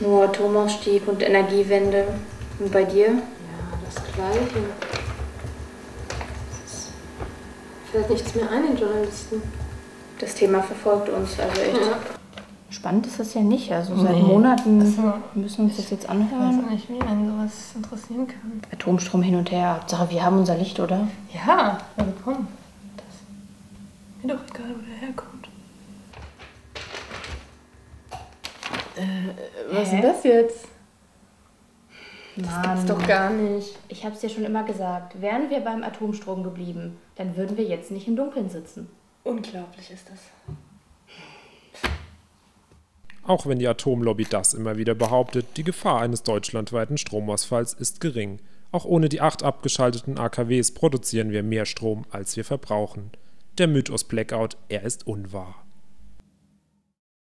Nur Atomausstieg und Energiewende. Und bei dir? Ja, das Gleiche. Es fällt nichts mehr ein, den Journalisten. Das Thema verfolgt uns, also echt. Ja. Spannend ist das ja nicht. Also seit Nee. Monaten Also, müssen wir uns das jetzt Ich weiß anhören. nicht, wie einen sowas interessieren kann. Atomstrom hin und her. Hauptsache, wir haben unser Licht, oder? Ja, also komm. Das mir doch egal, wo der herkommt. Äh, was ist denn das jetzt? Mann. Gibt's doch gar nicht. Ich hab's dir schon immer gesagt. Wären wir beim Atomstrom geblieben, dann würden wir jetzt nicht im Dunkeln sitzen. Unglaublich ist das. Auch wenn die Atomlobby das immer wieder behauptet, die Gefahr eines deutschlandweiten Stromausfalls ist gering. Auch ohne die acht abgeschalteten AKWs produzieren wir mehr Strom, als wir verbrauchen. Der Mythos Blackout, er ist unwahr.